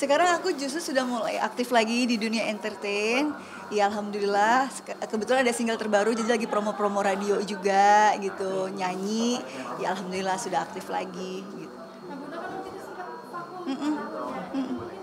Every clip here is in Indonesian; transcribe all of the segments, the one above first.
Sekarang aku justru sudah mulai aktif lagi di dunia entertain. Ya alhamdulillah kebetulan ada single terbaru jadi lagi promo-promo radio juga gitu, nyanyi. Ya alhamdulillah sudah aktif lagi gitu. Mm -mm. Mm -mm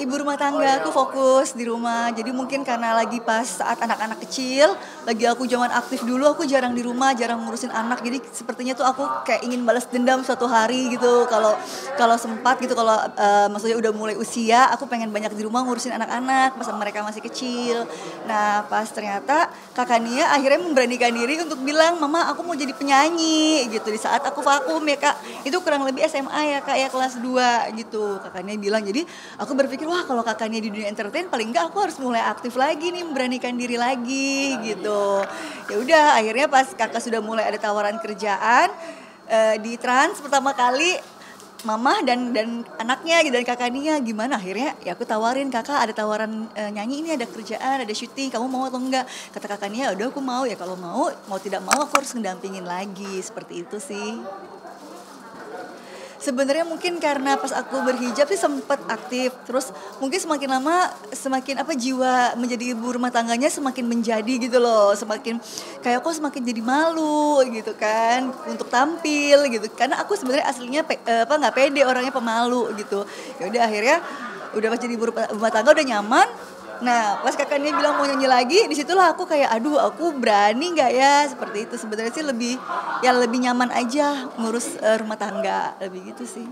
ibu rumah tangga, oh, iya. aku fokus di rumah. Jadi mungkin karena lagi pas saat anak-anak kecil, lagi aku zaman aktif dulu, aku jarang di rumah, jarang ngurusin anak. Jadi sepertinya tuh aku kayak ingin balas dendam suatu hari gitu. Kalau kalau sempat gitu, kalau uh, maksudnya udah mulai usia, aku pengen banyak di rumah ngurusin anak-anak pas mereka masih kecil. Nah pas ternyata kakak Nia akhirnya memberanikan diri untuk bilang, mama aku mau jadi penyanyi gitu. Di saat aku vakum ya kak, itu kurang lebih SMA ya kak ya kelas 2 gitu. Kakak Nia bilang, jadi aku berpikir wah kalau kakaknya di dunia entertain paling enggak aku harus mulai aktif lagi nih memberanikan diri lagi gitu ya udah akhirnya pas kakak sudah mulai ada tawaran kerjaan uh, di trans pertama kali mama dan dan anaknya gitu dan kakaknya gimana? Akhirnya ya aku tawarin kakak ada tawaran e, nyanyi ini ada kerjaan ada syuting kamu mau atau enggak? Kata kakaknya ya udah aku mau ya kalau mau mau tidak mau aku harus mendampingin lagi. Seperti itu sih sebenarnya mungkin karena pas aku berhijab sih sempat aktif. Terus mungkin semakin lama semakin apa jiwa menjadi ibu rumah tangganya semakin menjadi gitu loh. Semakin kayak aku semakin jadi malu gitu kan untuk tampil gitu. Karena aku sebenarnya aslinya pe, eh, apa nggak pede orangnya pemalu gitu. Ya udah akhirnya udah pas jadi ibu rumah tangga udah nyaman Nah, pas kakaknya bilang mau nyanyi lagi, di situlah aku kayak, aduh, aku berani nggak ya seperti itu. Sebenarnya sih lebih, ya lebih nyaman aja ngurus uh, rumah tangga, lebih gitu sih.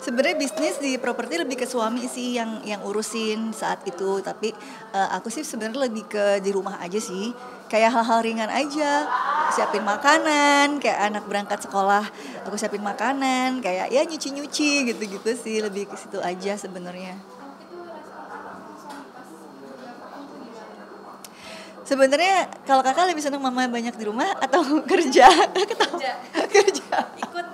Sebenarnya bisnis di properti lebih ke suami sih yang yang urusin saat itu tapi uh, aku sih sebenarnya lebih ke di rumah aja sih kayak hal-hal ringan aja siapin makanan kayak anak berangkat sekolah aku siapin makanan kayak ya nyuci-nyuci gitu-gitu sih lebih ke situ aja sebenarnya Sebenarnya kalau kakak lebih senang mama banyak di rumah atau kerja? Kerja. kerja. Ikut.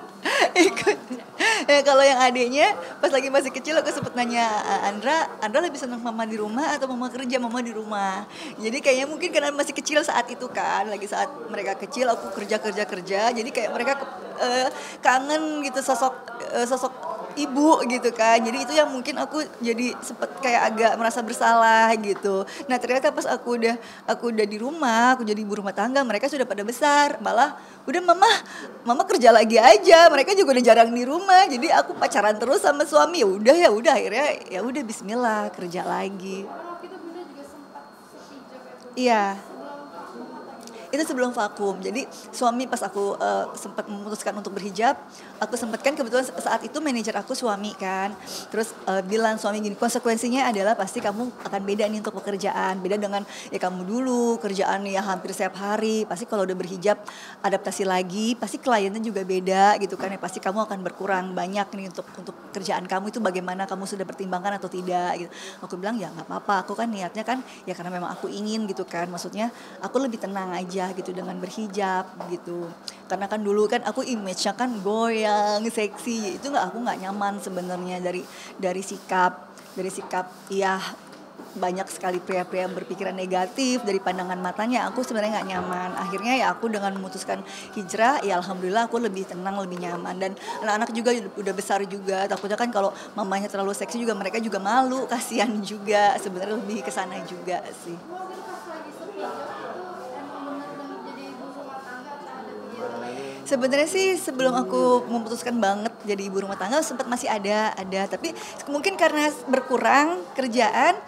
Ikut ya kalau yang adiknya pas lagi masih kecil aku sempet nanya Andra Andra lebih senang mama di rumah atau mama kerja? Mama di rumah. Jadi kayaknya mungkin karena masih kecil saat itu kan lagi saat mereka kecil aku kerja kerja kerja. Jadi kayak mereka uh, kangen gitu sosok uh, sosok ibu gitu kan. Jadi itu yang mungkin aku jadi sempet kayak agak merasa bersalah gitu. Nah ternyata pas aku udah aku udah di rumah aku jadi ibu rumah tangga mereka sudah pada besar. Malah udah mama mama kerja lagi aja. Mereka juga udah jarang di rumah. Jadi aku pacaran terus sama suami. Ya udah ya udah. Akhirnya ya udah Bismillah kerja lagi. Iya itu sebelum vakum. Jadi suami pas aku uh, sempat memutuskan untuk berhijab aku sempat kan kebetulan saat itu manajer aku suami kan. Terus uh, bilang suami gini konsekuensinya adalah pasti kamu akan beda nih untuk pekerjaan. Beda dengan ya kamu dulu kerjaan ya hampir setiap hari. Pasti kalau udah berhijab adaptasi lagi pasti kliennya juga beda gitu kan. Ya pasti kamu akan berkurang banyak nih untuk untuk kerjaan kamu. Itu bagaimana kamu sudah pertimbangkan atau tidak? Gitu. Aku bilang ya nggak apa-apa. Aku kan niatnya kan ya karena memang aku ingin gitu kan. Maksudnya aku lebih tenang aja gitu dengan berhijab gitu. Karena kan dulu kan aku image-nya kan goyang seksi. Itu nggak aku nggak nyaman sebenarnya dari dari sikap dari sikap ya banyak sekali pria-pria yang berpikiran negatif dari pandangan matanya. Aku sebenarnya nggak nyaman. Akhirnya ya aku dengan memutuskan hijrah ya alhamdulillah aku lebih tenang lebih nyaman. Dan anak-anak juga udah besar juga. Takutnya kan kalau mamanya terlalu seksi juga mereka juga malu. Kasihan juga. Sebenarnya lebih ke sana juga sih Sebenarnya sih sebelum aku memutuskan banget jadi ibu rumah tangga sempat masih ada ada. Tapi mungkin karena berkurang kerjaan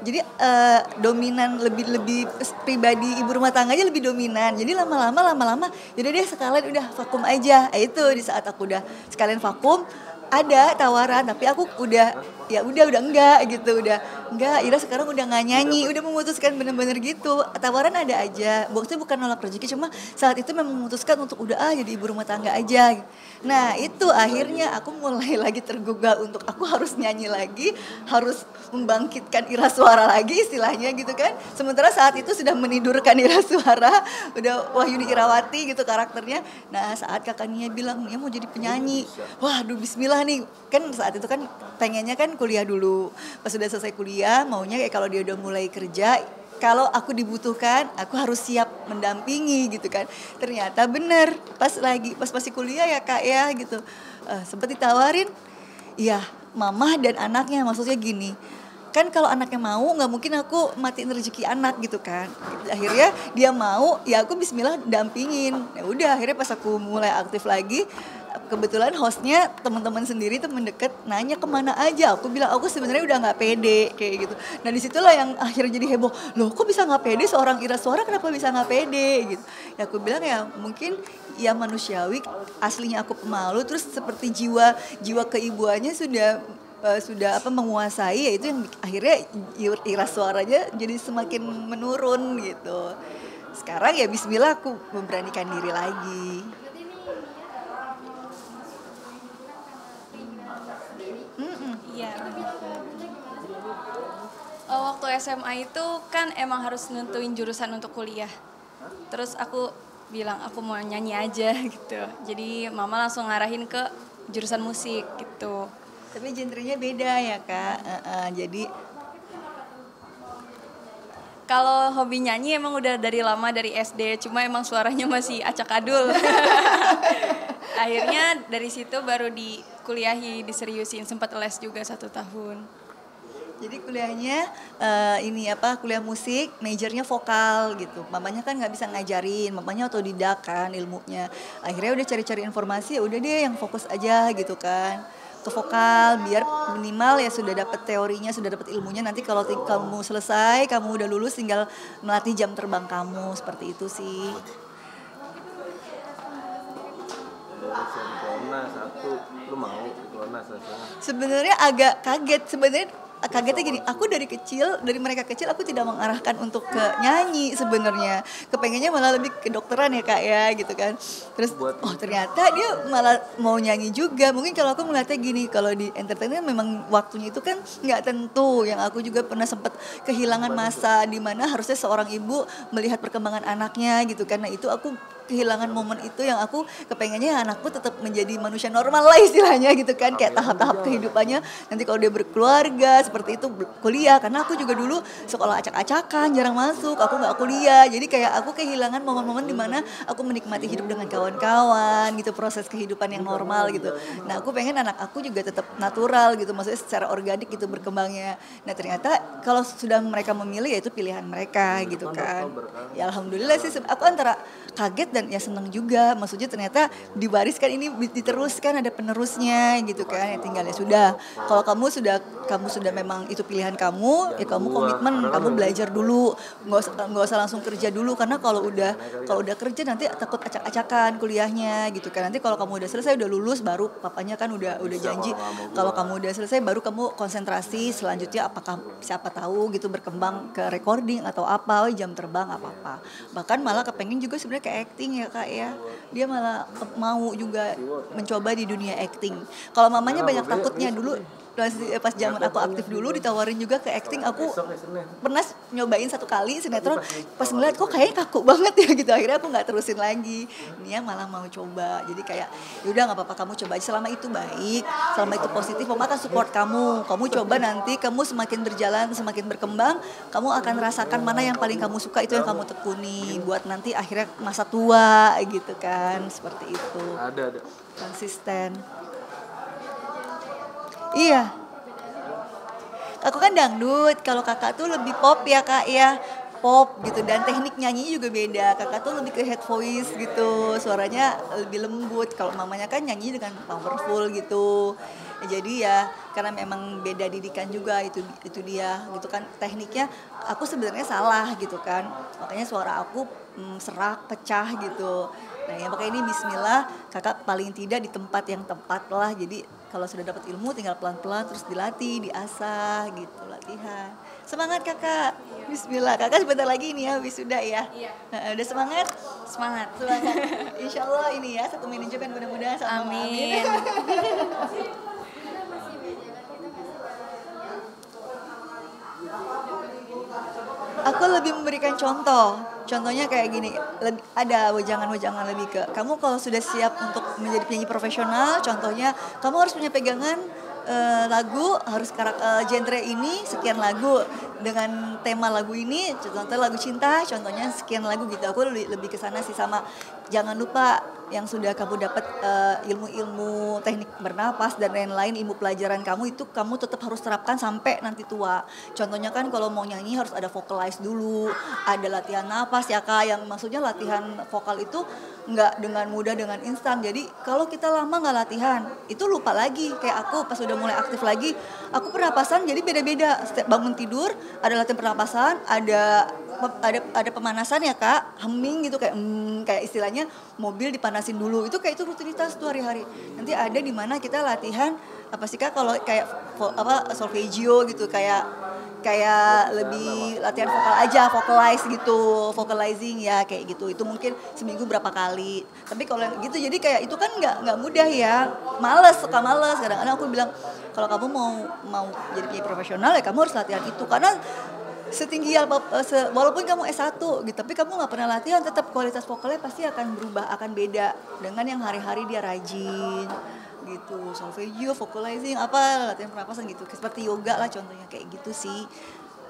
jadi uh, dominan lebih lebih pribadi ibu rumah tangganya lebih dominan. Jadi lama-lama lama-lama jadi deh sekalian udah vakum aja. Itu di saat aku udah sekalian vakum ada tawaran tapi aku udah ya udah udah enggak gitu udah enggak. Ira sekarang udah nggak nyanyi udah memutuskan bener-bener gitu. Tawaran ada aja maksudnya bukan nolak rezeki cuma saat itu memang memutuskan untuk udah ah jadi ibu rumah tangga aja. Nah itu akhirnya aku mulai lagi tergugah untuk aku harus nyanyi lagi harus membangkitkan ira suara lagi istilahnya gitu kan. Sementara saat itu sudah menidurkan ira suara udah Wahyuni Irawati gitu karakternya. Nah saat kakaknya bilang ya mau jadi penyanyi. Wah aduh Bismillah nih kan saat itu kan pengennya kan kuliah dulu. Pas sudah selesai kuliah maunya kayak kalau dia udah mulai kerja kalau aku dibutuhkan aku harus siap mendampingi gitu kan. Ternyata bener pas lagi pas masih kuliah ya kak ya gitu. Uh, sempat ditawarin iya mama dan anaknya maksudnya gini kan kalau anaknya mau nggak mungkin aku matiin rezeki anak gitu kan. Akhirnya dia mau ya aku Bismillah dampingin. Ya udah akhirnya pas aku mulai aktif lagi kebetulan hostnya teman-teman sendiri teman deket nanya ke mana aja. Aku bilang aku sebenarnya udah nggak pede kayak gitu. Nah di situlah yang akhirnya jadi heboh. Loh kok bisa nggak pede? Seorang Ira suara kenapa bisa nggak pede? Gitu. Ya aku bilang ya mungkin ya manusiawi aslinya aku pemalu terus seperti jiwa jiwa keibuannya sudah uh, sudah apa menguasai ya itu yang akhirnya iras suaranya jadi semakin menurun gitu sekarang ya Bismillah aku memberanikan diri lagi Iya. Oh, waktu SMA itu kan emang harus nentuin jurusan untuk kuliah. Terus aku bilang aku mau nyanyi aja gitu. Jadi mama langsung ngarahin ke jurusan musik gitu. Tapi genrenya beda ya kak. Uh, uh, jadi kalau hobi nyanyi emang udah dari lama dari SD, cuma emang suaranya masih acak adul. Akhirnya dari situ baru dikuliahi, diseriusin, sempat les juga satu tahun. Jadi kuliahnya uh, ini apa kuliah musik, majornya vokal gitu. Mamanya kan nggak bisa ngajarin, mamanya otodidak kan ilmunya. Akhirnya udah cari-cari informasi, ya udah deh yang fokus aja gitu kan ke vokal biar minimal ya sudah dapat teorinya sudah dapat ilmunya. Nanti kalau kamu selesai kamu udah lulus tinggal melatih jam terbang kamu. Seperti itu sih. Sebenarnya agak kaget. Sebenarnya kagetnya gini aku dari kecil dari mereka kecil aku tidak mengarahkan untuk ke nyanyi sebenarnya. Kepengennya malah lebih ke dokteran ya kak ya gitu kan. Terus oh ternyata dia malah mau nyanyi juga. Mungkin kalau aku melihatnya gini kalau di entertainment memang waktunya itu kan nggak tentu. Yang aku juga pernah sempat kehilangan masa di mana harusnya seorang ibu melihat perkembangan anaknya gitu karena itu aku kehilangan momen itu yang aku kepengennya anakku tetap menjadi manusia normal lah istilahnya gitu kan. Kayak tahap-tahap kehidupannya. Nanti kalau dia berkeluarga seperti itu kuliah. Karena aku juga dulu sekolah acak-acakan jarang masuk aku nggak kuliah. Jadi kayak aku kehilangan momen-momen di mana aku menikmati hidup dengan kawan-kawan gitu proses kehidupan yang normal gitu. Nah aku pengen anak aku juga tetap natural gitu maksudnya secara organik gitu berkembangnya. Nah ternyata kalau sudah mereka memilih ya itu pilihan mereka gitu kan ya alhamdulillah sih. Aku antara kaget dan dan ya senang juga. Maksudnya ternyata diwariskan ini diteruskan ada penerusnya gitu kan ya tinggal ya sudah. Kalau kamu sudah kamu sudah memang itu pilihan kamu ya kamu komitmen kamu belajar dulu. Nggak usah nggak usah langsung kerja dulu karena kalau udah kalau udah kerja nanti takut acak-acakan kuliahnya gitu kan. Nanti kalau kamu udah selesai udah lulus baru papanya kan udah udah janji. Kalau kamu udah selesai baru kamu konsentrasi selanjutnya apakah siapa tahu gitu berkembang ke recording atau apa jam terbang apa apa bahkan malah kepengen juga sebenarnya ke acting acting ya kak ya. Dia malah mau juga mencoba di dunia acting. Kalau mamanya banyak takutnya dulu pas pas zaman aku aktif dulu ditawarin juga ke acting aku pernah nyobain satu kali sinetron. Pas ngeliat kok kayaknya kaku banget ya gitu. Akhirnya aku nggak terusin lagi. Nia malah mau coba. Jadi kayak yaudah nggak apa-apa kamu coba selama itu baik. Selama itu positif mama akan support kamu. Kamu coba nanti kamu semakin berjalan semakin berkembang kamu akan rasakan mana yang paling kamu suka itu yang kamu tekuni. Buat nanti akhirnya masa tua gitu kan. Seperti itu. Ada ada. Konsisten Iya. Aku kan dangdut, kalau kakak tuh lebih pop ya kak ya. Pop gitu dan teknik nyanyi juga beda. Kakak tuh lebih ke head voice gitu suaranya lebih lembut. Kalau mamanya kan nyanyi dengan powerful gitu. Jadi ya karena memang beda didikan juga itu itu dia gitu kan. Tekniknya aku sebenarnya salah gitu kan. Makanya suara aku mm, serak pecah gitu nah ya makanya ini Bismillah kakak paling tidak di tempat yang tepat lah jadi kalau sudah dapat ilmu tinggal pelan-pelan terus dilatih, diasah gitu latihan. Semangat kakak. Bismillah. Kakak sebentar lagi ini ya wisuda ya. Iya. udah semangat? Semangat. Semangat. Insya Allah ini ya satu manajemen mudah-mudahan sama Amin. amin. aku lebih memberikan contoh. Contohnya kayak gini lebih, ada wejangan-wejangan lebih ke kamu kalau sudah siap untuk menjadi penyanyi profesional contohnya kamu harus punya pegangan uh, lagu harus karak uh, genre ini sekian lagu. Dengan tema lagu ini contohnya lagu cinta contohnya sekian lagu gitu. Aku lebih, lebih ke sana sih sama jangan lupa yang sudah kamu dapat uh, ilmu-ilmu teknik bernapas dan lain-lain ilmu pelajaran kamu itu kamu tetap harus terapkan sampai nanti tua. Contohnya kan kalau mau nyanyi harus ada vocalize dulu ada latihan napas ya kak. Yang maksudnya latihan vokal itu nggak dengan mudah dengan instan. Jadi kalau kita lama nggak latihan itu lupa lagi. Kayak aku pas udah mulai aktif lagi aku pernapasan jadi beda-beda. Setiap bangun tidur ada latihan pernapasan ada ada ada pemanasan ya kak. Humming gitu kayak hmm, kayak istilahnya mobil dipanasin dulu. Itu kayak itu rutinitas tuh hari-hari. Nanti ada di mana kita latihan apa sih kak kalau kayak apa solfeggio gitu kayak kayak lebih latihan vokal aja vocalize gitu vocalizing ya kayak gitu. Itu mungkin seminggu berapa kali. Tapi kalau gitu jadi kayak itu kan nggak nggak mudah ya. Males suka males. Kadang-kadang aku bilang kalau kamu mau mau jadi penyanyi profesional ya kamu harus latihan itu. Karena setinggi uh, walaupun kamu S1 gitu tapi kamu nggak pernah latihan tetap kualitas vokalnya pasti akan berubah akan beda dengan yang hari-hari dia rajin gitu. Solfeggio vocalizing apa latihan pernapasan gitu. Seperti yoga lah contohnya kayak gitu sih.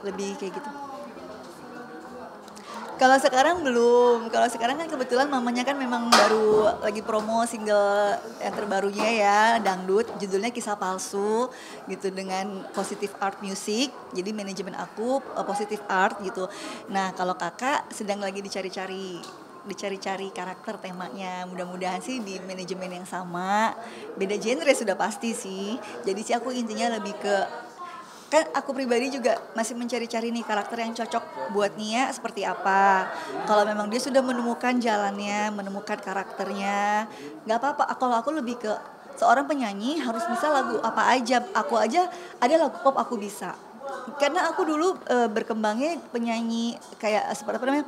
Lebih kayak gitu kalau sekarang belum. Kalau sekarang kan kebetulan mamanya kan memang baru lagi promo single yang terbarunya ya, dangdut, judulnya Kisah Palsu gitu dengan Positive Art Music. Jadi manajemen aku uh, Positive Art gitu. Nah, kalau Kakak sedang lagi dicari-cari dicari-cari karakter temanya mudah-mudahan sih di manajemen yang sama beda genre sudah pasti sih jadi sih aku intinya lebih ke kan aku pribadi juga masih mencari-cari nih karakter yang cocok buat Nia seperti apa. Kalau memang dia sudah menemukan jalannya, menemukan karakternya, nggak apa-apa. Kalau aku lebih ke seorang penyanyi harus bisa lagu apa aja. Aku aja ada lagu pop aku bisa. Karena aku dulu e, berkembangnya penyanyi kayak seperti apa namanya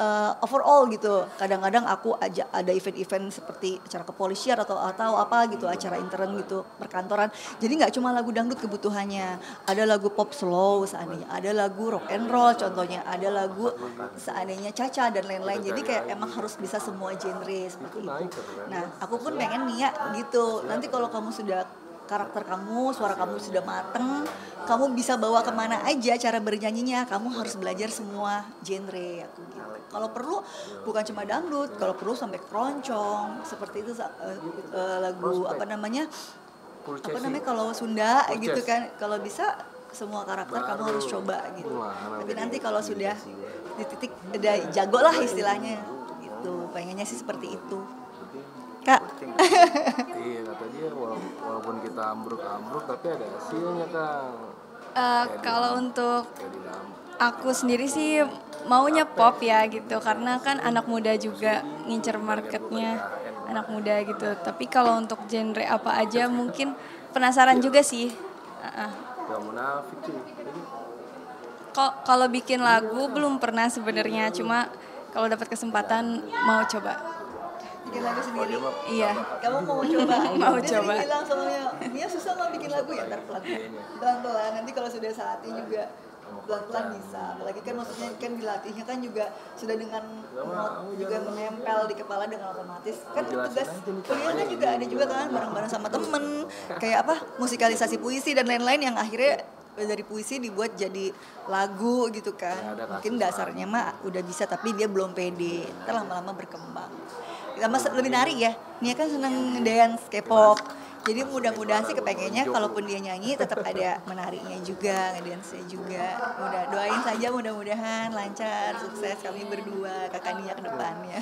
uh, overall gitu. Kadang-kadang aku aja ada event-event seperti acara kepolisian atau atau apa gitu, acara intern gitu, perkantoran. Jadi nggak cuma lagu dangdut kebutuhannya, ada lagu pop slow seandainya, ada lagu rock and roll contohnya, ada lagu seandainya caca dan lain-lain. Jadi kayak emang harus bisa semua genre seperti itu. Nah, aku pun pengen niat gitu. Nanti kalau kamu sudah karakter kamu, suara kamu sudah mateng, kamu bisa bawa ke mana aja cara bernyanyinya, kamu harus belajar semua genre aku gitu. Kalau perlu bukan cuma dangdut, kalau perlu sampai keroncong, seperti itu uh, uh, lagu apa namanya? Apa namanya kalau Sunda gitu kan, kalau bisa semua karakter kamu harus coba gitu. Tapi nanti kalau sudah di titik udah jago lah istilahnya gitu. Pengennya sih seperti itu. Kak. Iya kata dia walaupun kita ambruk-ambruk tapi ada hasilnya kak uh, kalau untuk aku sendiri sih maunya pop ya gitu. Karena kan anak muda juga ngincer marketnya anak muda gitu. Tapi kalau untuk genre apa aja mungkin penasaran juga sih. Uh-uh. kalau bikin lagu belum pernah sebenarnya. Cuma kalau dapat kesempatan mau coba bikin lagu sendiri. oh, iya. kamu mau coba? Mau dia coba. bilang soalnya dia susah nggak bikin lagu ya ntar pelan pelan pelan nanti kalau sudah saatnya juga pelan pelan bisa. Apalagi kan maksudnya kan dilatihnya kan juga sudah dengan not juga menempel di kepala dengan otomatis. Kan tugas kuliahnya juga ada juga kan bareng bareng sama temen. Kayak apa? Musikalisasi puisi dan lain-lain yang akhirnya dari puisi dibuat jadi lagu gitu kan. Ya, mungkin dasarnya mah udah bisa tapi dia belum pede. Lama-lama berkembang sama lebih nari ya. Nia kan seneng dance K-pop. Jadi mudah-mudahan sih kepengennya kalaupun dia nyanyi tetap ada menarinya juga ngedance juga. Mudah doain saja mudah-mudahan lancar sukses kami berdua kakak Nia ke depannya.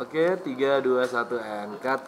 Oke, tiga dua satu and cut.